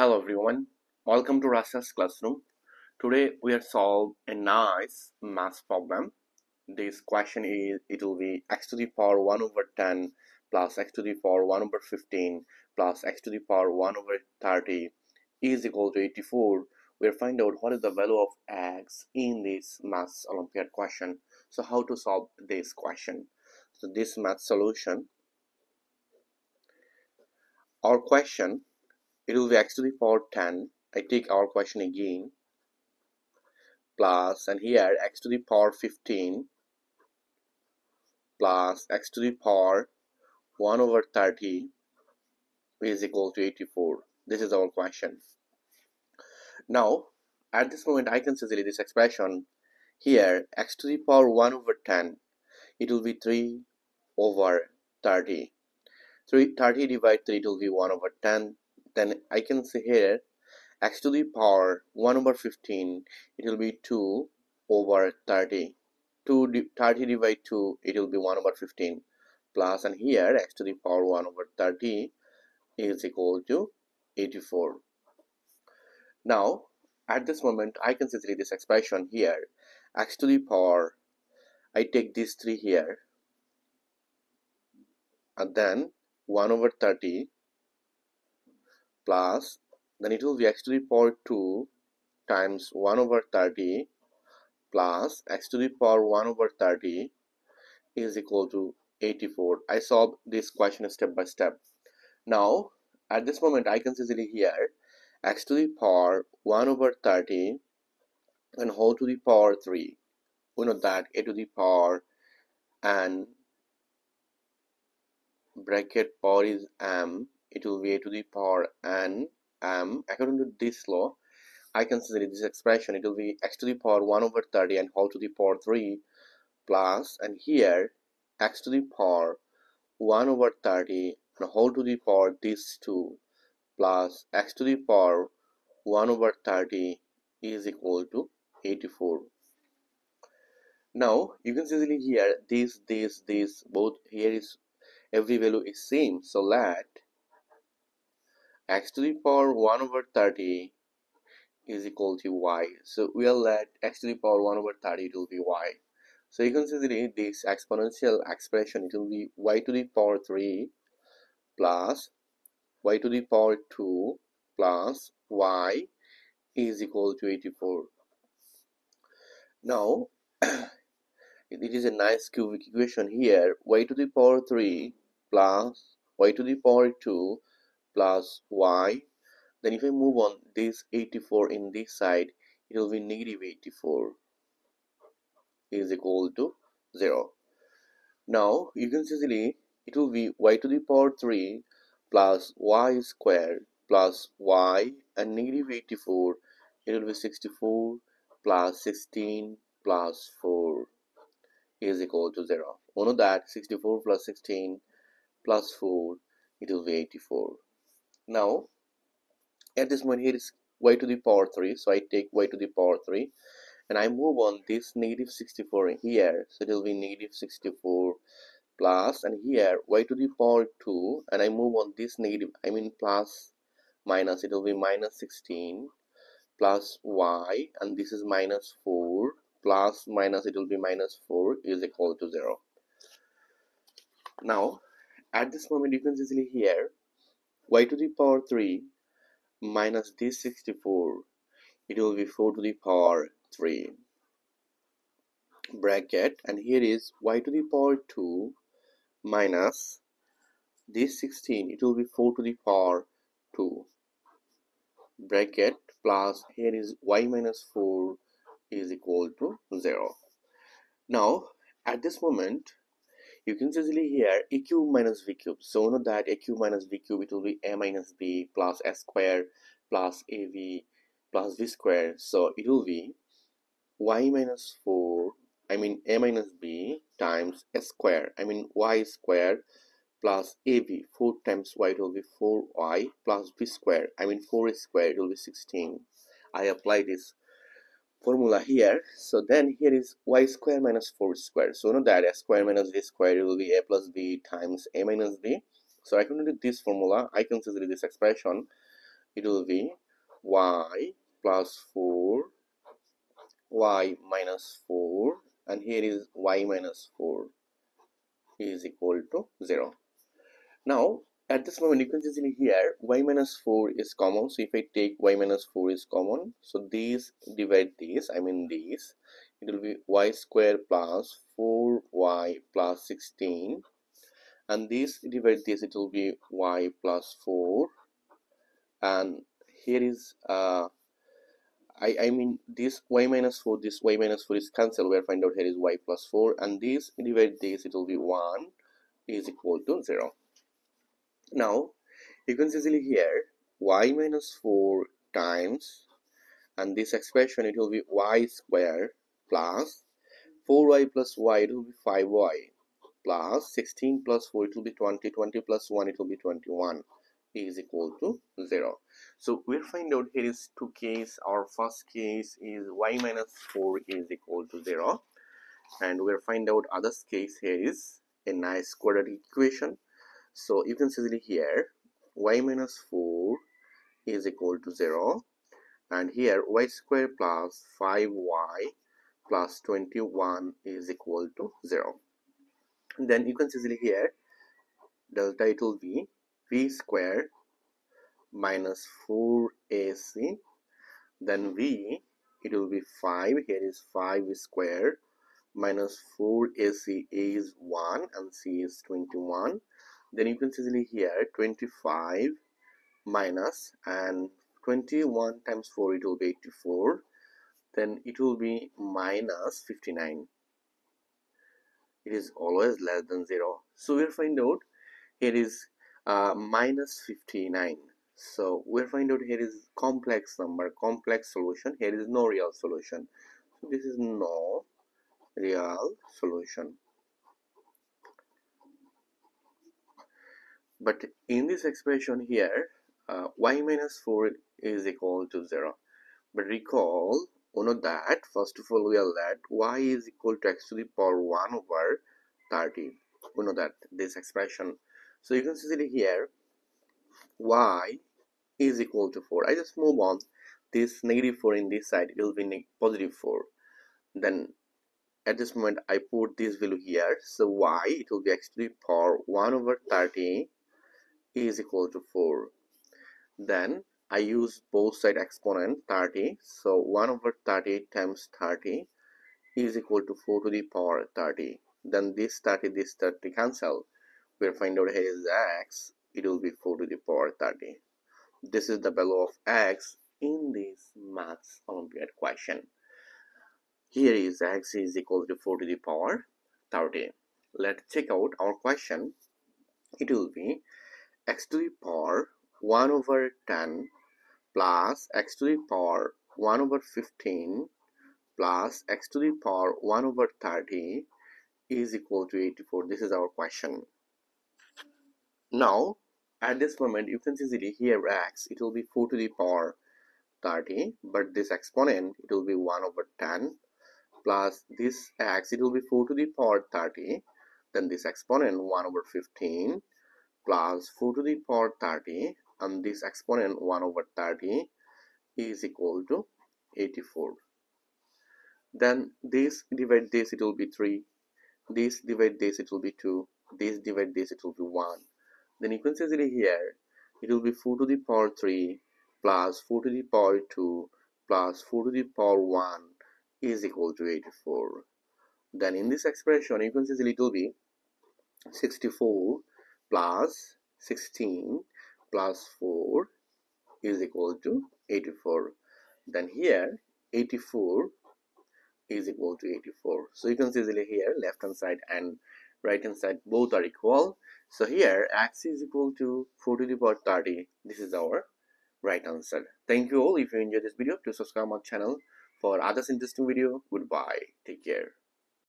Hello everyone, welcome to Rashel's classroom. Today we are solve a nice math problem. This question is it will be x to the power 1 over 10 plus x to the power 1 over 15 plus x to the power 1 over 30 is equal to 84. We'll find out what is the value of x in this math olympiad question. So how to solve this question. So this math solution our question it will be x to the power 10 I take our question again. Plus and here x to the power 15 plus x to the power 1 over 30 is equal to 84 this is our question. Now at this moment I can see this expression. Here x to the power 1 over 10 it will be 3 over 30 3 30 divided 3 it will be 1 over 10 then I can say here x to the power 1 over 15 it will be 2 over 30 2 30 divided 2 it will be 1 over 15 plus and here x to the power 1 over 30 is equal to 84 now at this moment I can see this expression here. X to the power I take these three here. And then 1 over 30 plus then it will be x to the power 2 times 1 over 30 plus x to the power 1 over 30 is equal to 84 I solved this question step by step. Now at this moment I can see here x to the power 1 over 30 and whole to the power 3 we know that a to the power and bracket power is m it will be a to the power n m according to this law I can consider this expression it will be x to the power 1 over 30 and whole to the power 3 plus and here x to the power 1 over 30 and whole to the power this two plus x to the power 1 over 30 is equal to 84 now you can see here this this this both here is every value is same so let x to the power 1 over 30 is equal to y. So we'll let x to the power 1 over 30 it will be y. So you can see this exponential expression it will be y to the power 3 plus y to the power 2 plus y is equal to 84 now it is a nice cubic equation here. y to the power 3 plus y to the power 2 plus y then if I move on this 84 in this side it will be negative 84 is equal to 0 now you can see it will be y to the power 3 plus y squared plus y and negative 84 it will be 64 plus 16 plus 4 is equal to 0 we know that 64 plus 16 plus 4 it will be 84 now at this point here is y to the power 3 so I take y to the power 3 and I move on this negative 64 here. So it will be negative 64 plus and here y to the power 2 and I move on this negative I mean plus minus it will be minus 16 plus y and this is minus 4 plus minus it will be minus 4 is equal to 0 now at this moment you can easily hear y to the power 3 minus this 64 it will be 4 to the power 3 bracket and here is y to the power 2 minus this 16 it will be 4 to the power 2 bracket plus here is y minus 4 is equal to 0 now at this moment you can easily hear a cube minus v cube. So know that a cube minus v cube it will be a minus b plus s square plus av plus v square. So it will be y minus 4 I mean a minus b times s square. I mean y square plus ab 4 times y it will be 4y plus v square. I mean 4 square it will be 16 I apply this formula here. So then here is y square minus 4 square. So know that a square minus b square will be a plus b times a minus b so I can do this formula. I can consider this expression. It will be y plus 4 y minus 4 and here is y minus 4 is equal to 0 now at this moment you can see here. Y minus 4 is common. So if I take y minus 4 is common so these divide these I mean these it will be y square plus 4y plus 16 and this divide this it will be y plus 4 and here is uh, I, I mean this y minus 4 this y minus 4 is cancelled. We'll find out here is y plus 4 and this divide this it will be 1 is equal to 0 now you can easily here y minus 4 times and this expression it will be y square plus 4y plus y it will be 5y plus 16 plus 4 it will be 20 20 plus 1 it will be 21 is equal to 0 so we'll find out here is two case our first case is y minus 4 is equal to 0 and we'll find out other case here is a nice quadratic equation so you can see here y minus 4 is equal to 0 and here y square plus 5y plus 21 is equal to 0 and then you can see here delta it will be v square minus 4ac then v it will be 5 here is 5 square minus 4ac is 1 and c is 21 then you can see here 25 minus and 21 times 4 it will be 84 then it will be minus 59 it is always less than 0 so we'll find out here is uh, minus 59 so we'll find out here is complex number complex solution. Here is no real solution. So this is no real solution but in this expression here uh, y minus 4 is equal to 0 but recall you know that first of all we are let y is equal to x to the power 1 over 30 we know that this expression. So you can see here y is equal to 4 I just move on. This negative 4 in this side it will be positive 4 then at this moment I put this value here. So y it will be x to the power 1 over 30 is equal to 4 then I use both side exponent 30 so 1 over 30 times 30 is equal to 4 to the power 30 then this 30 this 30 cancel. We'll find out here is x it will be 4 to the power 30 this is the value of x in this maths olympiad question here is x is equal to 4 to the power 30 let's check out our question. It will be x to the power 1 over 10 plus x to the power 1 over 15 plus x to the power 1 over 30 is equal to 84 this is our question. Now at this moment you can see here x it will be 4 to the power 30 but this exponent it will be 1 over 10 plus this x it will be 4 to the power 30 then this exponent 1 over 15 plus 4 to the power 30 and this exponent 1 over 30 is equal to 84 then this divide this it will be 3 this divide this it will be 2 this divide this it will be 1 then you can see here it will be 4 to the power 3 plus 4 to the power 2 plus 4 to the power 1 is equal to 84 then in this expression you can see it will be 64 plus 16 plus 4 is equal to 84 then here 84 is equal to 84 so you can see easily here left hand side and right hand side both are equal. So here x is equal to 4 to the power 30 this is our right answer. Thank you all. If you enjoyed this video please subscribe my channel. For others interesting video goodbye. Take care